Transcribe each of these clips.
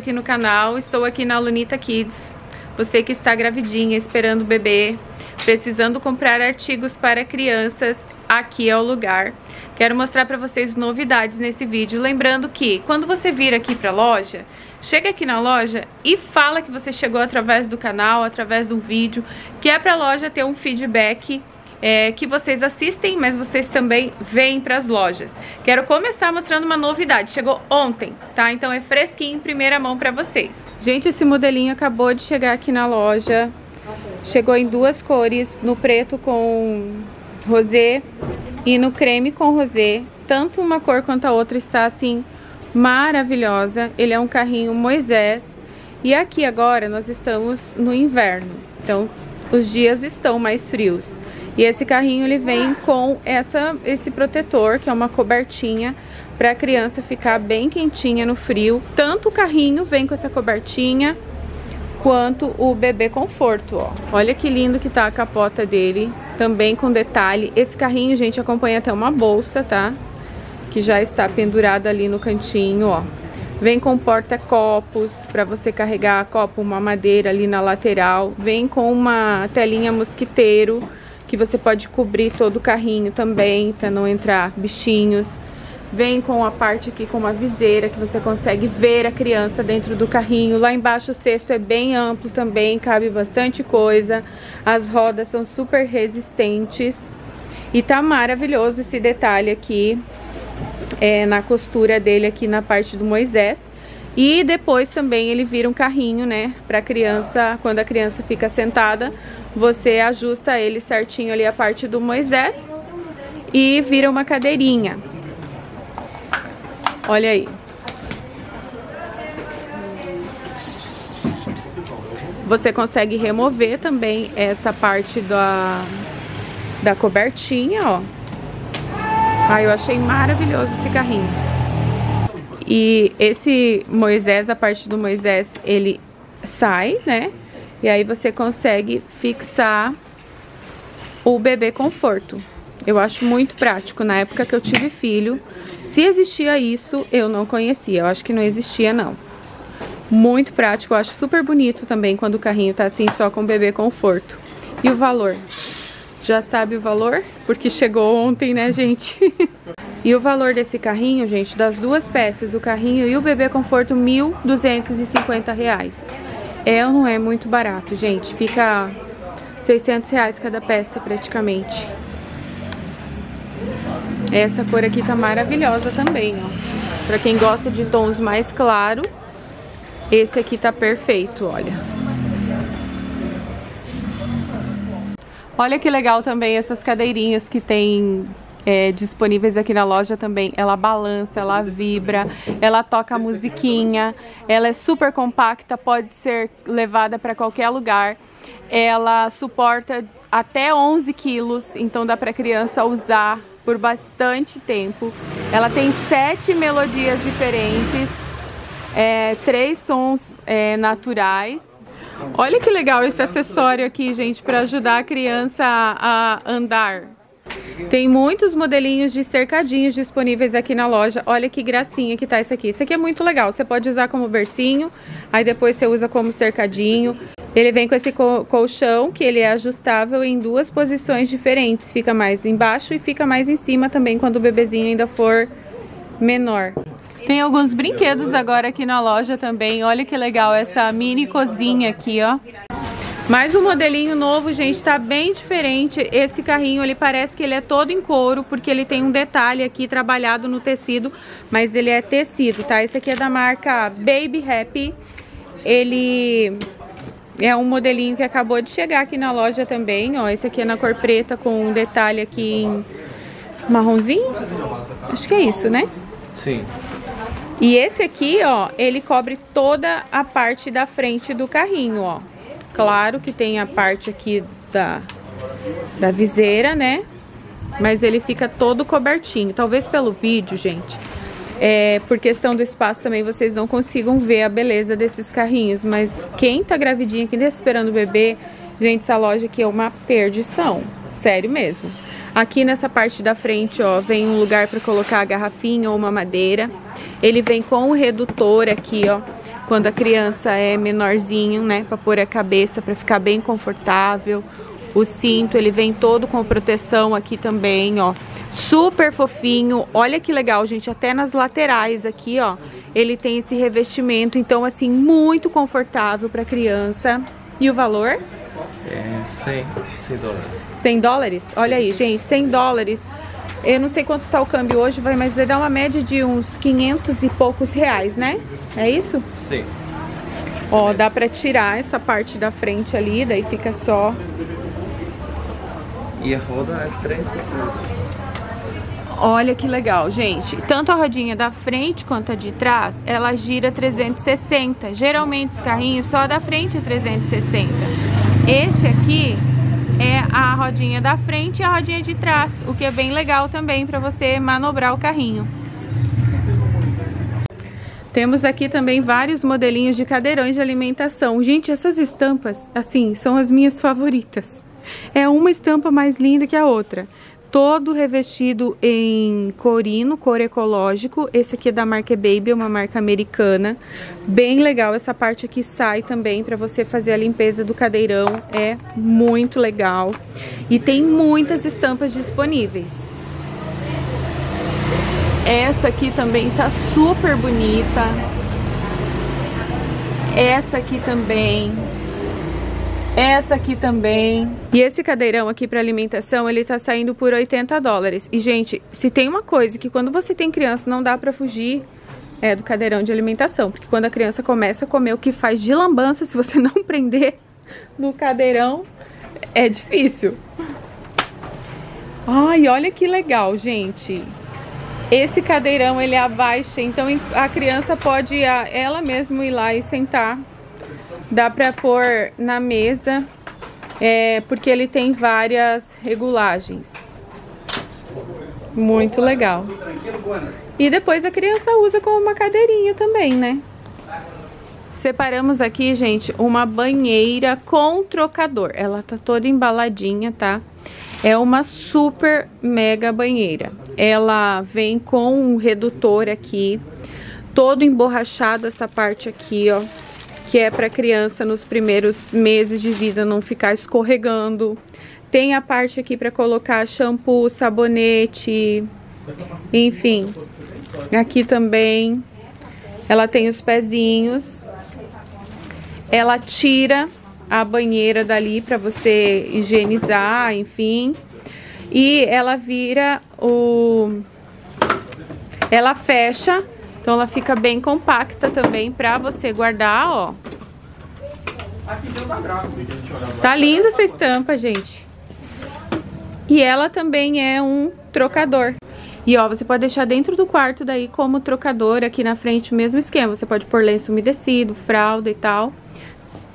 aqui no canal. Estou aqui na Lunita Kids. Você que está gravidinha, esperando o bebê, precisando comprar artigos para crianças, aqui é o lugar. Quero mostrar para vocês novidades nesse vídeo. Lembrando que quando você vir aqui para a loja, chega aqui na loja e fala que você chegou através do canal, através do vídeo, que é para a loja ter um feedback é, que vocês assistem, mas vocês também vêm para as lojas. Quero começar mostrando uma novidade, chegou ontem, tá? Então é fresquinho, em primeira mão para vocês. Gente, esse modelinho acabou de chegar aqui na loja, chegou em duas cores, no preto com rosé e no creme com rosé. Tanto uma cor quanto a outra está assim maravilhosa. Ele é um carrinho Moisés. E aqui agora nós estamos no inverno, então os dias estão mais frios. E esse carrinho ele vem com essa, esse protetor, que é uma cobertinha, para a criança ficar bem quentinha no frio. Tanto o carrinho vem com essa cobertinha, quanto o bebê conforto, ó. Olha que lindo que tá a capota dele, também com detalhe. Esse carrinho, gente, acompanha até uma bolsa, tá? Que já está pendurada ali no cantinho, ó. Vem com porta-copos para você carregar copo, uma madeira ali na lateral. Vem com uma telinha mosquiteiro que você pode cobrir todo o carrinho também, para não entrar bichinhos. Vem com a parte aqui com uma viseira que você consegue ver a criança dentro do carrinho. Lá embaixo o cesto é bem amplo também, cabe bastante coisa. As rodas são super resistentes. E tá maravilhoso esse detalhe aqui, é, na costura dele aqui na parte do Moisés. E depois também ele vira um carrinho, né, pra criança, quando a criança fica sentada, você ajusta ele certinho ali a parte do Moisés e vira uma cadeirinha. Olha aí. Você consegue remover também essa parte da, da cobertinha, ó. Ah, eu achei maravilhoso esse carrinho. E esse Moisés, a parte do Moisés, ele sai, né? E aí você consegue fixar o bebê conforto. Eu acho muito prático. Na época que eu tive filho, se existia isso, eu não conhecia. Eu acho que não existia, não. Muito prático. Eu acho super bonito também quando o carrinho tá assim, só com o bebê conforto. E o valor? Já sabe o valor? Porque chegou ontem, né, gente? E o valor desse carrinho, gente, das duas peças, o carrinho e o bebê conforto, R$ 1.250. É ou não é muito barato, gente? Fica 600 reais cada peça, praticamente. Essa cor aqui tá maravilhosa também, ó. Pra quem gosta de tons mais claros, esse aqui tá perfeito, olha. Olha que legal também essas cadeirinhas que tem é, disponíveis aqui na loja também. Ela balança, ela vibra, ela toca musiquinha, ela é super compacta, pode ser levada para qualquer lugar. Ela suporta até 11 quilos, então dá para criança usar por bastante tempo. Ela tem sete melodias diferentes, é, três sons é, naturais. Olha que legal esse acessório aqui, gente, para ajudar a criança a andar. Tem muitos modelinhos de cercadinhos disponíveis aqui na loja. Olha que gracinha que tá esse aqui. Esse aqui é muito legal. Você pode usar como bercinho, aí depois você usa como cercadinho. Ele vem com esse colchão, que ele é ajustável em duas posições diferentes. Fica mais embaixo e fica mais em cima também quando o bebezinho ainda for menor. Tem alguns brinquedos agora aqui na loja também. Olha que legal essa mini cozinha aqui, ó. Mais um modelinho novo, gente, tá bem diferente. Esse carrinho, ele parece que ele é todo em couro, porque ele tem um detalhe aqui trabalhado no tecido, mas ele é tecido, tá? Esse aqui é da marca Baby Happy. Ele é um modelinho que acabou de chegar aqui na loja também, ó. Esse aqui é na cor preta com um detalhe aqui em marronzinho. Acho que é isso, né? Sim. E esse aqui, ó, ele cobre toda a parte da frente do carrinho, ó. Claro que tem a parte aqui da, da viseira, né? Mas ele fica todo cobertinho. Talvez pelo vídeo, gente, é, por questão do espaço também vocês não consigam ver a beleza desses carrinhos. Mas quem tá gravidinha, quem tá esperando o bebê, gente, essa loja aqui é uma perdição. Sério mesmo. Aqui nessa parte da frente, ó, vem um lugar para colocar a garrafinha ou uma madeira. Ele vem com o redutor aqui, ó quando a criança é menorzinho, né, para pôr a cabeça, para ficar bem confortável. O cinto, ele vem todo com proteção aqui também, ó. Super fofinho. Olha que legal, gente, até nas laterais aqui, ó, ele tem esse revestimento, então assim, muito confortável para criança. E o valor? É 100, 100 dólares. 100 dólares? Olha aí, gente, 100 dólares. Eu não sei quanto está o câmbio hoje, vai, mas vai dar uma média de uns 500 e poucos reais, né? É isso? Sim. Ó, dá pra tirar essa parte da frente ali, daí fica só... E a roda é 360. Olha que legal, gente. Tanto a rodinha da frente quanto a de trás, ela gira 360. Geralmente os carrinhos só da frente é 360. Esse aqui é a rodinha da frente e a rodinha de trás, o que é bem legal também para você manobrar o carrinho. Temos aqui também vários modelinhos de cadeirões de alimentação. Gente, essas estampas, assim, são as minhas favoritas. É uma estampa mais linda que a outra. Todo revestido em corino, cor ecológico. Esse aqui é da marca Baby, é uma marca americana. Bem legal, essa parte aqui sai também para você fazer a limpeza do cadeirão. É muito legal. E tem muitas estampas disponíveis. Essa aqui também tá super bonita. Essa aqui também. Essa aqui também. E esse cadeirão aqui para alimentação, ele tá saindo por 80 dólares. E, gente, se tem uma coisa que quando você tem criança não dá para fugir, é do cadeirão de alimentação. Porque quando a criança começa a comer o que faz de lambança, se você não prender no cadeirão, é difícil. Ai, olha que legal, gente. Esse cadeirão ele abaixa, então a criança pode ela mesma ir lá e sentar. Dá pra pôr na mesa, é, porque ele tem várias regulagens. Muito legal. E depois a criança usa como uma cadeirinha também, né? Separamos aqui, gente, uma banheira com trocador. Ela tá toda embaladinha, tá? É uma super mega banheira. Ela vem com um redutor aqui, todo emborrachado essa parte aqui, ó. Que é para criança nos primeiros meses de vida não ficar escorregando. Tem a parte aqui para colocar shampoo, sabonete, enfim. Aqui também ela tem os pezinhos. Ela tira a banheira dali para você higienizar, enfim. E ela vira o... Ela fecha, então ela fica bem compacta também pra você guardar, ó. Tá linda essa estampa, gente. E ela também é um trocador. E ó, você pode deixar dentro do quarto daí como trocador, aqui na frente o mesmo esquema. Você pode pôr lenço umedecido, fralda e tal.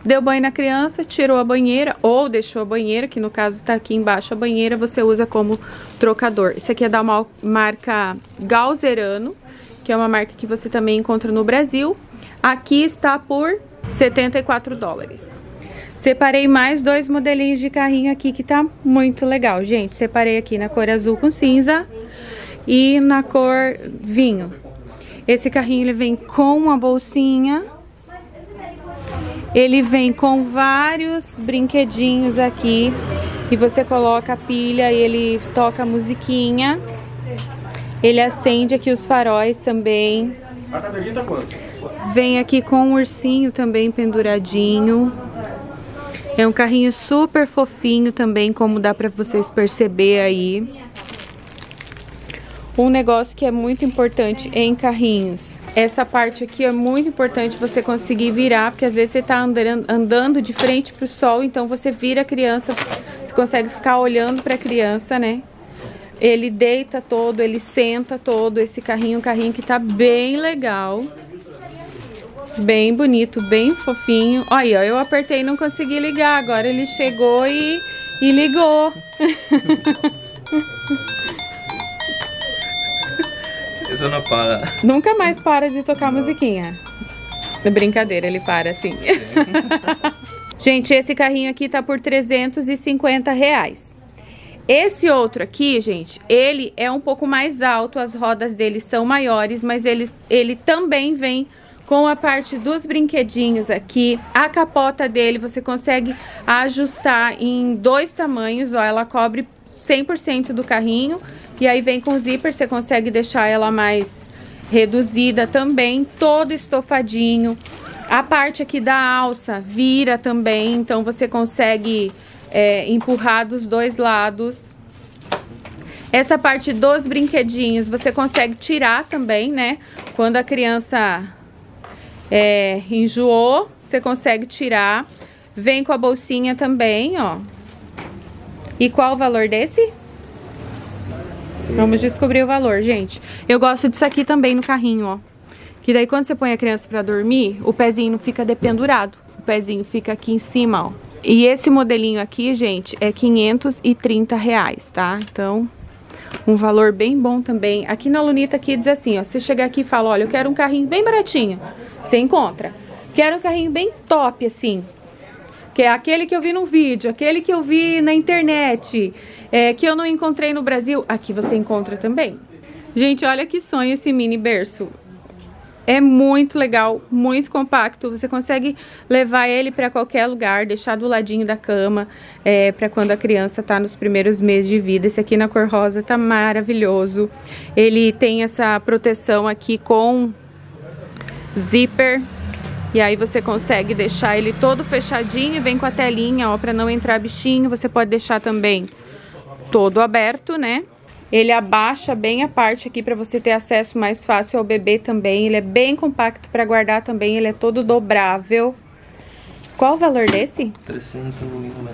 Deu banho na criança, tirou a banheira ou deixou a banheira, que no caso tá aqui embaixo a banheira, você usa como trocador. Esse aqui é da marca Galzerano, que é uma marca que você também encontra no Brasil. Aqui está por 74 dólares. Separei mais dois modelinhos de carrinho aqui que tá muito legal, gente. Separei aqui na cor azul com cinza e na cor vinho. Esse carrinho ele vem com uma bolsinha ele vem com vários brinquedinhos aqui e você coloca a pilha e ele toca musiquinha. Ele acende aqui os faróis também. A cadeirinha tá quanto? Vem aqui com um ursinho também penduradinho. É um carrinho super fofinho também, como dá pra vocês perceber aí. Um negócio que é muito importante em carrinhos essa parte aqui é muito importante você conseguir virar, porque às vezes você tá andando, andando de frente pro sol, então você vira a criança, você consegue ficar olhando pra criança, né? Ele deita todo, ele senta todo, esse carrinho, um carrinho que tá bem legal. Bem bonito, bem fofinho. Olha, eu apertei e não consegui ligar, agora ele chegou e, e ligou. Isso não para. Nunca mais para de tocar não. musiquinha. Brincadeira, ele para assim. Gente, esse carrinho aqui tá por 350 reais. Esse outro aqui, gente, ele é um pouco mais alto, as rodas dele são maiores, mas ele, ele também vem com a parte dos brinquedinhos aqui. A capota dele você consegue ajustar em dois tamanhos, ó, ela cobre 100% do carrinho. E aí vem com zíper, você consegue deixar ela mais reduzida também, todo estofadinho. A parte aqui da alça vira também, então você consegue é, empurrar dos dois lados. Essa parte dos brinquedinhos você consegue tirar também, né? Quando a criança é, enjoou, você consegue tirar. Vem com a bolsinha também, ó. E qual o valor desse? Vamos descobrir o valor, gente. Eu gosto disso aqui também no carrinho, ó. Que daí quando você põe a criança pra dormir, o pezinho não fica dependurado. O pezinho fica aqui em cima, ó. E esse modelinho aqui, gente, é 530 reais, tá? Então, um valor bem bom também. Aqui na Lunita Kids, assim, ó. Você chegar aqui e fala, olha, eu quero um carrinho bem baratinho. Você encontra. Quero um carrinho bem top, assim. Que é aquele que eu vi no vídeo, aquele que eu vi na internet, é, que eu não encontrei no Brasil. Aqui você encontra também. Gente, olha que sonho esse mini berço. É muito legal, muito compacto. Você consegue levar ele para qualquer lugar, deixar do ladinho da cama, é, para quando a criança tá nos primeiros meses de vida. Esse aqui na cor rosa tá maravilhoso. Ele tem essa proteção aqui com zíper. E aí você consegue deixar ele todo fechadinho, vem com a telinha, ó, para não entrar bichinho. Você pode deixar também todo aberto, né? Ele abaixa bem a parte aqui para você ter acesso mais fácil ao bebê também. Ele é bem compacto para guardar também, ele é todo dobrável. Qual o valor desse? 390.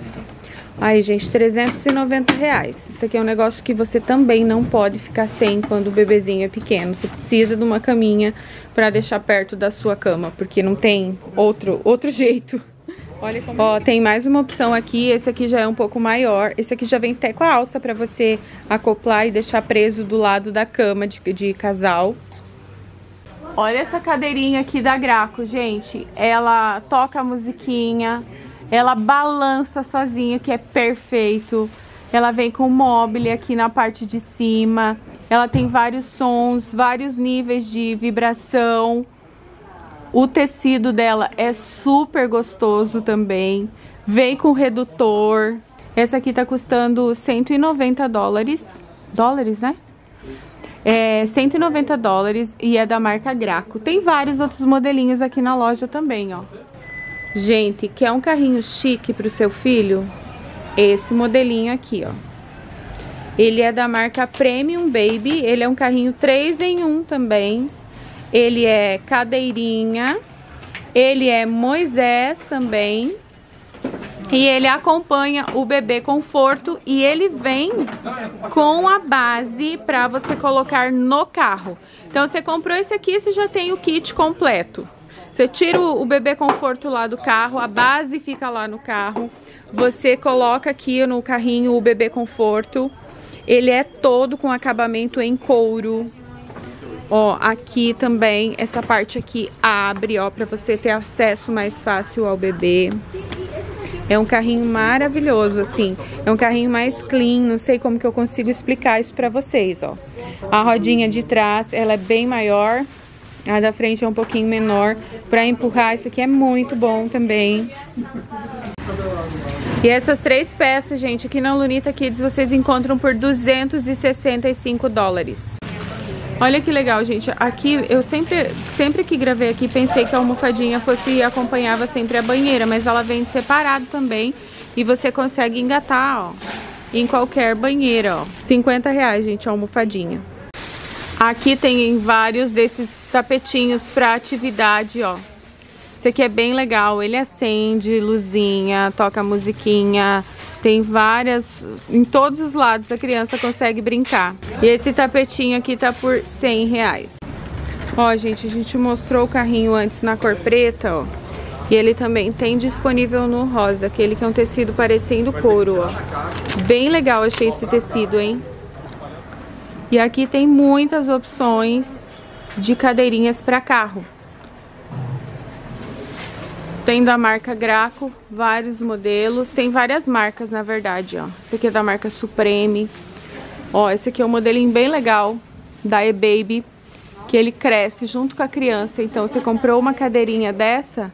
Aí, gente, 390 reais. Isso aqui é um negócio que você também não pode ficar sem quando o bebezinho é pequeno. Você precisa de uma caminha para deixar perto da sua cama, porque não tem outro, outro jeito. Olha como Ó, tem mais uma opção aqui, esse aqui já é um pouco maior. Esse aqui já vem até com a alça para você acoplar e deixar preso do lado da cama de, de casal. Olha essa cadeirinha aqui da Graco, gente. Ela toca a musiquinha, ela balança sozinha, que é perfeito. Ela vem com mobile aqui na parte de cima. Ela tem vários sons, vários níveis de vibração. O tecido dela é super gostoso também. Vem com redutor. Essa aqui tá custando 190 dólares. Dólares, né? É 190 dólares e é da marca Graco. Tem vários outros modelinhos aqui na loja também, ó. Gente, quer um carrinho chique pro seu filho? Esse modelinho aqui, ó. Ele é da marca Premium Baby. Ele é um carrinho 3 em 1 também. Ele é cadeirinha. Ele é Moisés também. E ele acompanha o bebê conforto e ele vem com a base para você colocar no carro. Então você comprou esse aqui, você já tem o kit completo. Você tira o bebê conforto lá do carro, a base fica lá no carro. Você coloca aqui no carrinho o bebê conforto. Ele é todo com acabamento em couro. Ó, aqui também, essa parte aqui abre, ó, pra você ter acesso mais fácil ao bebê. É um carrinho maravilhoso, assim. É um carrinho mais clean, não sei como que eu consigo explicar isso pra vocês, ó. A rodinha de trás, ela é bem maior. A da frente é um pouquinho menor. Pra empurrar, isso aqui é muito bom também. E essas três peças, gente, aqui na Lunita Kids vocês encontram por 265 dólares. Olha que legal, gente. Aqui, eu sempre, sempre que gravei aqui, pensei que a almofadinha fosse acompanhava sempre a banheira, mas ela vem separado também e você consegue engatar, ó, em qualquer banheira, ó. 50 reais, gente, a almofadinha. Aqui tem vários desses tapetinhos pra atividade, ó. Esse aqui é bem legal, ele acende luzinha, toca musiquinha, tem várias, em todos os lados a criança consegue brincar. E esse tapetinho aqui tá por 100 reais. Ó, gente, a gente mostrou o carrinho antes na cor preta, ó. E ele também tem disponível no rosa, aquele que é um tecido parecendo couro, ó. Bem legal achei esse tecido, hein? E aqui tem muitas opções de cadeirinhas para carro. Tem da marca Graco, vários modelos. Tem várias marcas, na verdade, ó. Esse aqui é da marca Supreme. Ó, esse aqui é um modelinho bem legal, da E-Baby. que ele cresce junto com a criança. Então, você comprou uma cadeirinha dessa,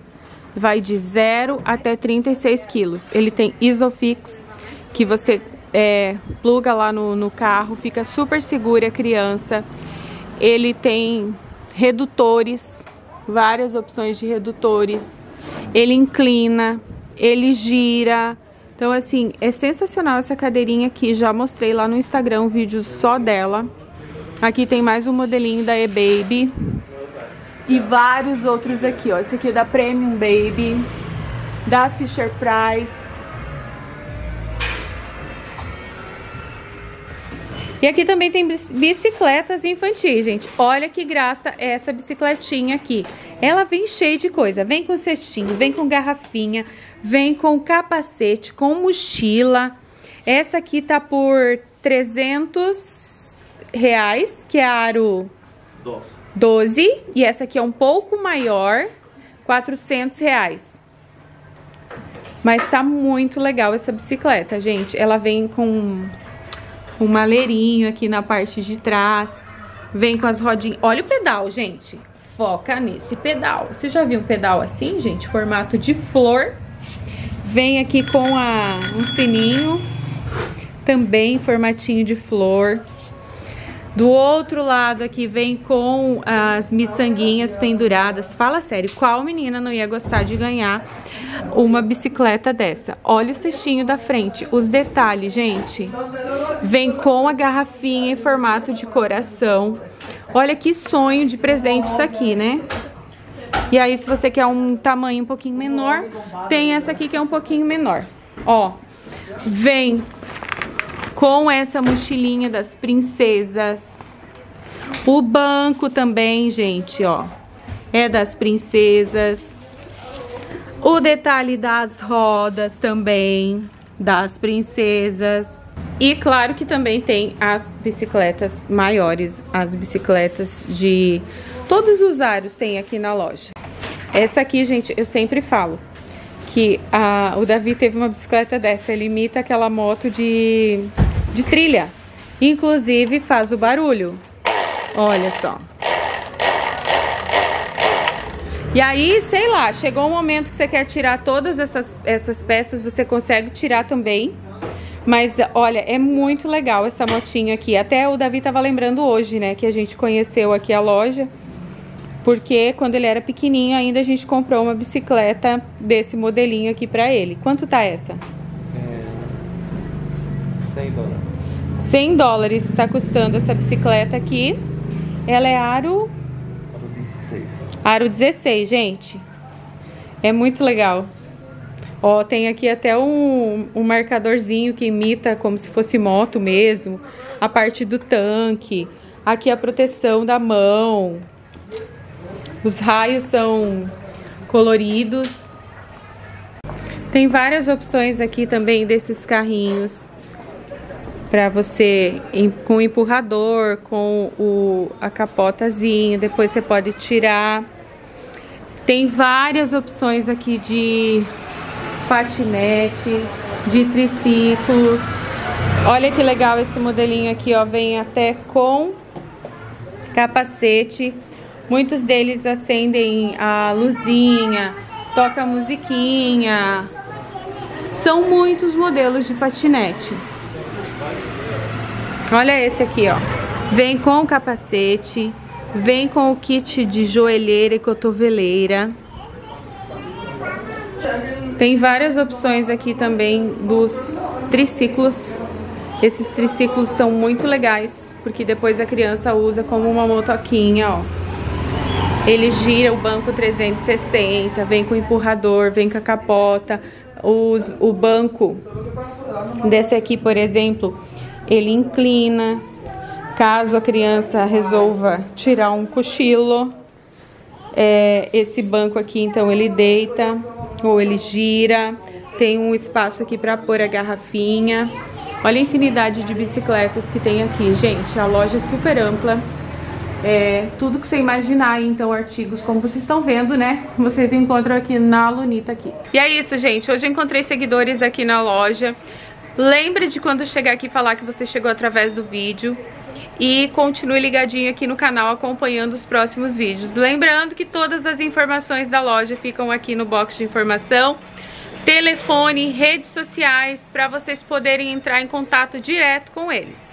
vai de 0 até 36 quilos. Ele tem Isofix, que você é, pluga lá no, no carro, fica super segura a criança. Ele tem redutores, várias opções de redutores. Ele inclina, ele gira. Então, assim, é sensacional essa cadeirinha aqui. Já mostrei lá no Instagram um vídeo só dela. Aqui tem mais um modelinho da E-Baby. E vários outros aqui, ó. Esse aqui é da Premium Baby, da Fisher Price. E aqui também tem bicicletas infantis, gente. Olha que graça essa bicicletinha aqui. Ela vem cheia de coisa. Vem com cestinho, vem com garrafinha, vem com capacete, com mochila. Essa aqui tá por 300 reais, que é aro 12. 12. E essa aqui é um pouco maior, 400 reais. Mas tá muito legal essa bicicleta, gente. Ela vem com um maleirinho aqui na parte de trás. Vem com as rodinhas. Olha o pedal, gente. Foca nesse pedal. Você já viu um pedal assim, gente? Formato de flor. Vem aqui com a, um sininho. Também formatinho de flor. Do outro lado aqui vem com as miçanguinhas penduradas. Fala sério, qual menina não ia gostar de ganhar uma bicicleta dessa? Olha o cestinho da frente, os detalhes, gente. Vem com a garrafinha em formato de coração. Olha que sonho de presente isso aqui, né? E aí, se você quer um tamanho um pouquinho menor, tem essa aqui que é um pouquinho menor. Ó, vem com essa mochilinha das princesas. O banco também, gente, ó, é das princesas. O detalhe das rodas também, das princesas. E claro que também tem as bicicletas maiores, as bicicletas de todos os aros tem aqui na loja. Essa aqui, gente, eu sempre falo que a, o Davi teve uma bicicleta dessa, ele imita aquela moto de de trilha. Inclusive faz o barulho. Olha só. E aí, sei lá, chegou um momento que você quer tirar todas essas, essas peças, você consegue tirar também. Mas, olha, é muito legal essa motinha aqui. Até o Davi tava lembrando hoje, né, que a gente conheceu aqui a loja. Porque quando ele era pequenininho ainda a gente comprou uma bicicleta desse modelinho aqui pra ele. Quanto tá essa? 100 dólares. 100 dólares está custando essa bicicleta aqui. Ela é aro... Aro 16. Aro 16, gente. É muito legal. Ó, tem aqui até um, um marcadorzinho que imita como se fosse moto mesmo. A parte do tanque. Aqui a proteção da mão. Os raios são coloridos. Tem várias opções aqui também desses carrinhos para você com o empurrador, com o, a capotazinha, depois você pode tirar. Tem várias opções aqui de patinete, de triciclo. Olha que legal esse modelinho aqui, ó, vem até com capacete. Muitos deles acendem a luzinha, toca musiquinha. São muitos modelos de patinete. Olha esse aqui, ó. Vem com o capacete, vem com o kit de joelheira e cotoveleira. Tem várias opções aqui também dos triciclos. Esses triciclos são muito legais, porque depois a criança usa como uma motoquinha, ó. Ele gira o banco 360, vem com empurrador, vem com a capota. Os, o banco desse aqui, por exemplo, ele inclina. Caso a criança resolva tirar um cochilo, é, esse banco aqui, então, ele deita ou ele gira. Tem um espaço aqui para pôr a garrafinha. Olha a infinidade de bicicletas que tem aqui, gente. A loja é super ampla é, tudo que você imaginar, então artigos como vocês estão vendo, né? Vocês encontram aqui na Lunita Kids. E é isso, gente. Hoje eu encontrei seguidores aqui na loja. Lembre de quando chegar aqui falar que você chegou através do vídeo. E continue ligadinho aqui no canal acompanhando os próximos vídeos. Lembrando que todas as informações da loja ficam aqui no box de informação. Telefone, redes sociais, para vocês poderem entrar em contato direto com eles.